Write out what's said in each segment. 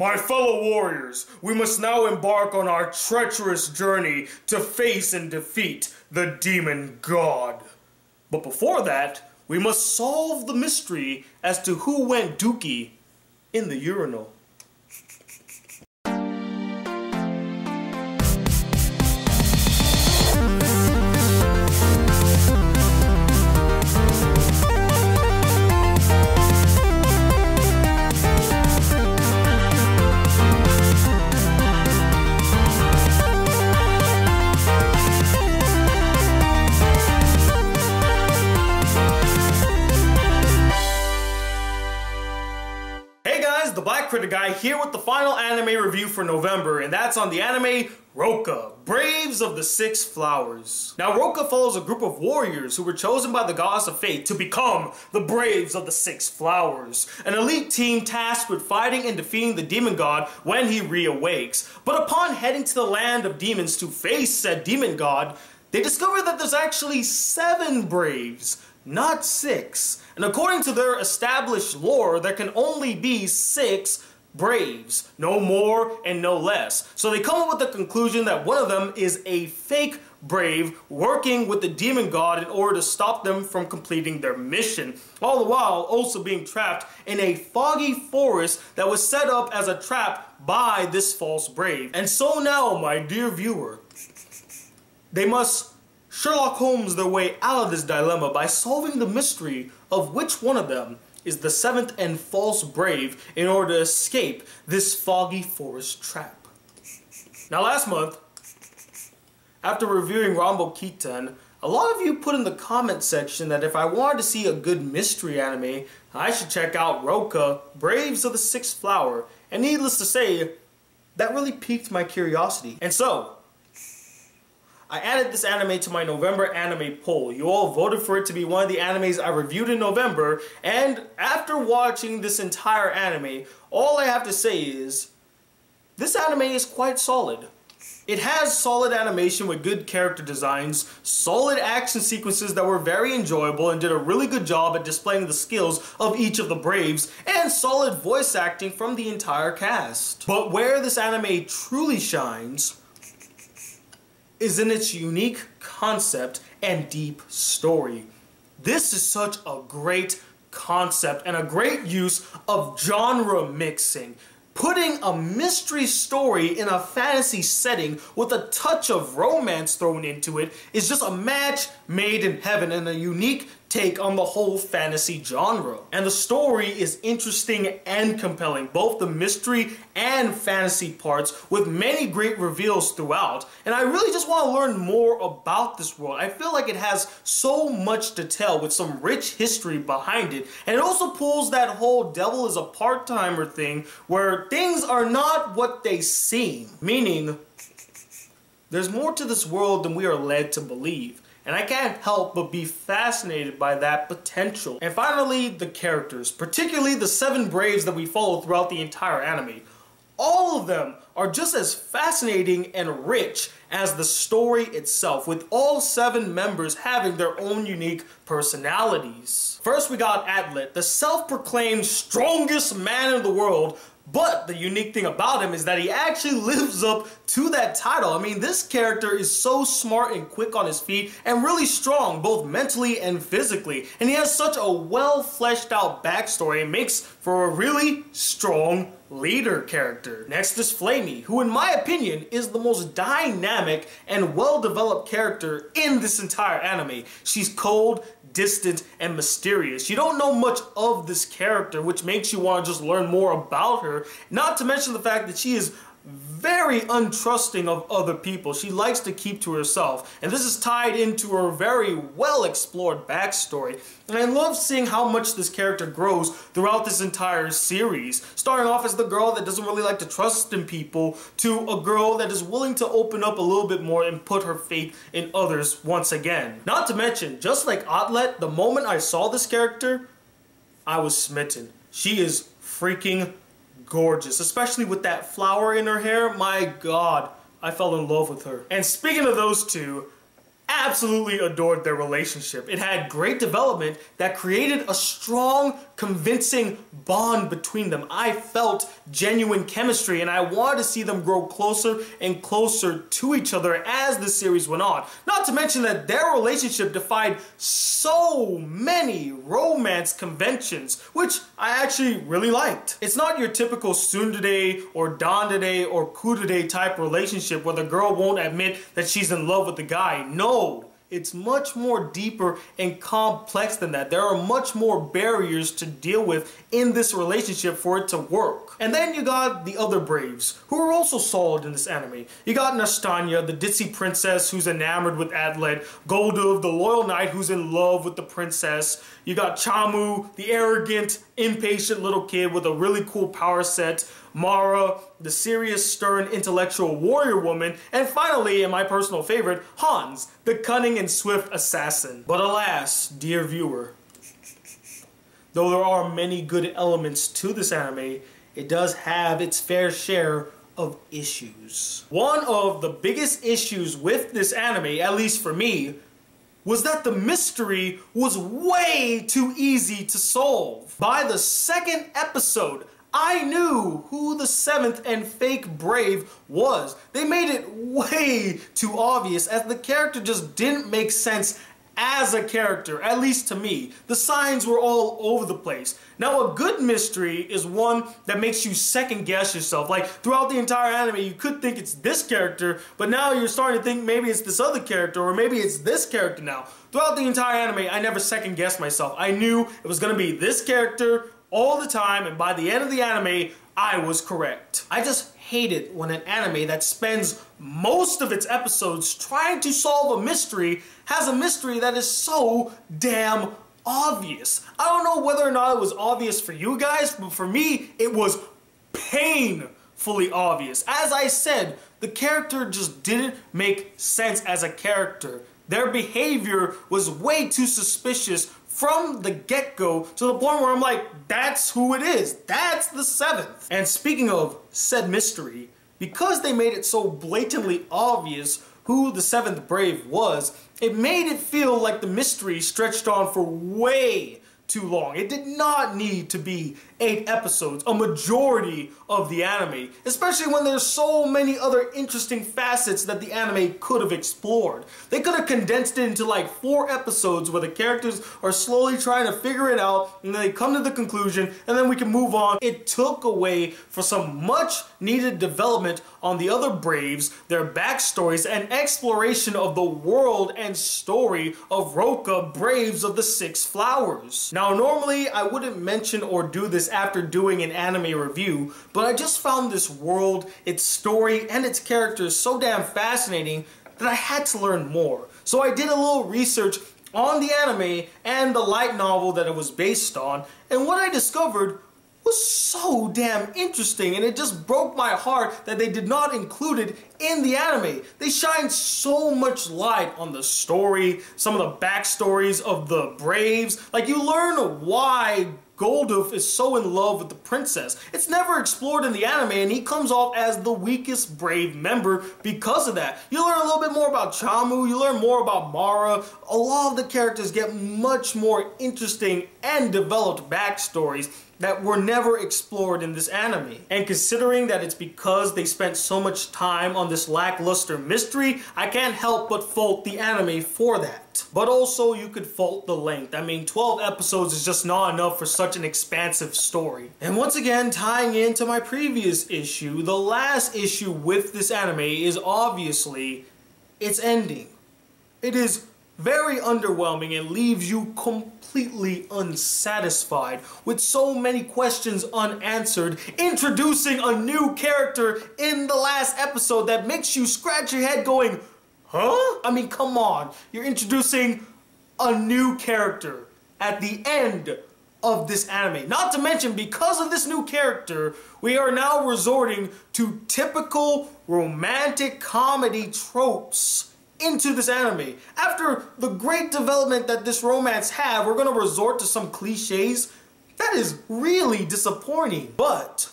My fellow warriors, we must now embark on our treacherous journey to face and defeat the demon god. But before that, we must solve the mystery as to who went dookie in the urinal. Black Critic Guy here with the final anime review for November, and that's on the anime Rokka, Braves of the Six Flowers. Now, Rokka follows a group of warriors who were chosen by the goddess of fate to become the Braves of the Six Flowers, an elite team tasked with fighting and defeating the demon god when he reawakes. But upon heading to the land of demons to face said demon god, they discover that there's actually seven Braves, not six. And according to their established lore, there can only be six Braves, no more and no less. So they come up with the conclusion that one of them is a fake Brave working with the demon god in order to stop them from completing their mission. All the while also being trapped in a foggy forest that was set up as a trap by this false Brave. And so now, my dear viewer, they must Sherlock Holmes their way out of this dilemma by solving the mystery of which one of them is the seventh and false brave in order to escape this foggy forest trap. Now last month, after reviewing Ranpo Kitan, a lot of you put in the comment section that if I wanted to see a good mystery anime, I should check out Rokka, Braves of the Sixth Flower, and needless to say, that really piqued my curiosity. And so, I added this anime to my November anime poll. You all voted for it to be one of the animes I reviewed in November, and after watching this entire anime, all I have to say is, this anime is quite solid. It has solid animation with good character designs, solid action sequences that were very enjoyable and did a really good job at displaying the skills of each of the Braves, and solid voice acting from the entire cast. But where this anime truly shines is in its unique concept and deep story. This is such a great concept and a great use of genre mixing. Putting a mystery story in a fantasy setting with a touch of romance thrown into it is just a match made in heaven and a unique take on the whole fantasy genre. And the story is interesting and compelling, both the mystery and fantasy parts, with many great reveals throughout. And I really just want to learn more about this world. I feel like it has so much to tell with some rich history behind it. And it also pulls that whole devil is a part-timer thing where things are not what they seem. Meaning, there's more to this world than we are led to believe. And I can't help but be fascinated by that potential. And finally, the characters, particularly the seven Braves that we follow throughout the entire anime. All of them are just as fascinating and rich as the story itself, with all seven members having their own unique personalities. First, we got Adlet, the self-proclaimed strongest man in the world, but the unique thing about him is that he actually lives up to that title. I mean, this character is so smart and quick on his feet and really strong, both mentally and physically. And he has such a well fleshed out backstory makes for a really strong leader character. Next is Fremy, who in my opinion is the most dynamic and well developed character in this entire anime. She's cold, distant, and mysterious. You don't know much of this character, which makes you want to just learn more about her. Not to mention the fact that she is very untrusting of other people. She likes to keep to herself. And this is tied into her very well explored backstory. And I love seeing how much this character grows throughout this entire series. Starting off as the girl that doesn't really like to trust in people to a girl that is willing to open up a little bit more and put her faith in others once again. Not to mention, just like Adlet, the moment I saw this character, I was smitten. She is freaking gorgeous, especially with that flower in her hair. My God, I fell in love with her. And speaking of those two, absolutely adored their relationship. It had great development that created a strong convincing bond between them. I felt genuine chemistry and I wanted to see them grow closer and closer to each other as the series went on. Not to mention that their relationship defied so many romance conventions, which I actually really liked. It's not your typical tsundere or dandere or kudere type relationship where the girl won't admit that she's in love with the guy. No. It's much more deeper and complex than that. There are much more barriers to deal with in this relationship for it to work. And then you got the other Braves, who are also solid in this anime. You got Nastanya, the ditzy princess who's enamored with Adlet, Goldof, the loyal knight who's in love with the princess. You got Chamo, the arrogant, impatient little kid with a really cool power set. Mara, the serious, stern, intellectual warrior woman, and finally, and my personal favorite, Hans, the cunning and swift assassin. But alas, dear viewer, though there are many good elements to this anime, it does have its fair share of issues. One of the biggest issues with this anime, at least for me, was that the mystery was way too easy to solve. By the second episode, I knew who the seventh and fake Brave was. They made it way too obvious as the character just didn't make sense as a character, at least to me. The signs were all over the place. Now, a good mystery is one that makes you second guess yourself. Like, throughout the entire anime, you could think it's this character, but now you're starting to think maybe it's this other character, or maybe it's this character now. Throughout the entire anime, I never second guessed myself. I knew it was gonna be this character all the time, and by the end of the anime, I was correct. I just hate it when an anime that spends most of its episodes trying to solve a mystery has a mystery that is so damn obvious. I don't know whether or not it was obvious for you guys, but for me, it was painfully obvious. As I said, the character just didn't make sense as a character. Their behavior was way too suspicious from the get-go to the point where I'm like, that's who it is. That's the seventh. And speaking of said mystery, because they made it so blatantly obvious who the seventh Brave was, it made it feel like the mystery stretched on for way too long. It did not need to be eight episodes, a majority of the anime, especially when there's so many other interesting facets that the anime could have explored. They could have condensed it into like four episodes where the characters are slowly trying to figure it out and then they come to the conclusion and then we can move on. It took away for some much needed development on the other Braves, their backstories, and exploration of the world and story of Rokka, Braves of the Six Flowers. Now normally I wouldn't mention or do this after doing an anime review, but I just found this world, its story, and its characters so damn fascinating that I had to learn more. So I did a little research on the anime and the light novel that it was based on, and what I discovered was so damn interesting and it just broke my heart that they did not include it in the anime. They shine so much light on the story, some of the backstories of the Braves. Like you learn why Goldof is so in love with the princess. It's never explored in the anime and he comes off as the weakest brave member because of that. You learn a little bit more about Chamo, you learn more about Mara. A lot of the characters get much more interesting and developed backstories that were never explored in this anime. And considering that it's because they spent so much time on this lackluster mystery, I can't help but fault the anime for that. But also you could fault the length. I mean 12 episodes is just not enough for such an expansive story. And once again tying into my previous issue, the last issue with this anime is obviously its ending. It is very underwhelming and leaves you completely unsatisfied with so many questions unanswered, introducing a new character in the last episode that makes you scratch your head going, huh? I mean, come on. You're introducing a new character at the end of this anime. Not to mention, because of this new character, we are now resorting to typical romantic comedy tropes into this anime. After the great development that this romance had, we're gonna resort to some cliches. That is really disappointing. But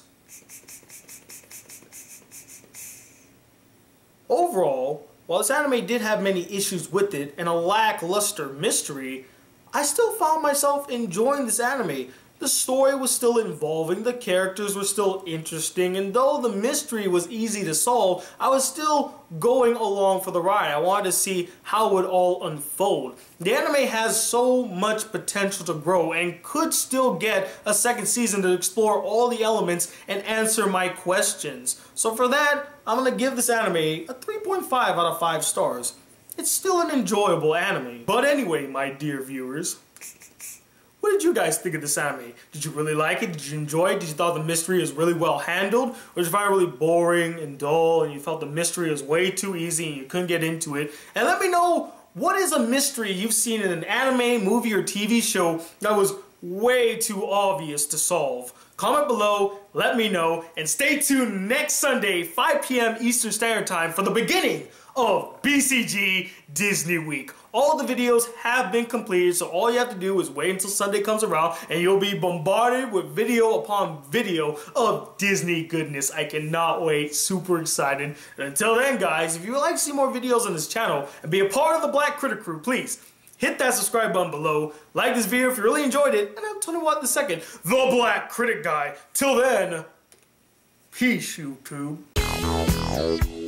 overall, while this anime did have many issues with it and a lackluster mystery, I still found myself enjoying this anime the story was still involving, the characters were still interesting, and though the mystery was easy to solve, I was still going along for the ride. I wanted to see how it all unfold. The anime has so much potential to grow and could still get a second season to explore all the elements and answer my questions. So for that, I'm going to give this anime a 3.5 out of 5 stars. It's still an enjoyable anime. But anyway, my dear viewers, what did you guys think of this anime? Did you really like it? Did you enjoy it? Did you thought the mystery was really well handled? Or did you find it really boring and dull and you felt the mystery was way too easy and you couldn't get into it? And let me know what is a mystery you've seen in an anime, movie, or TV show that was way too obvious to solve? Comment below, let me know, and stay tuned next Sunday, 5 p.m. Eastern Standard Time for the beginning of BCG Disney Week. All the videos have been completed, so all you have to do is wait until Sunday comes around and you'll be bombarded with video upon video of Disney goodness. I cannot wait, super excited. And until then, guys, if you would like to see more videos on this channel and be a part of the Black Critic Crew, please hit that subscribe button below, like this video if you really enjoyed it, and I'm Tony Watt II, the Black Critic Guy. Till then, peace, YouTube. You.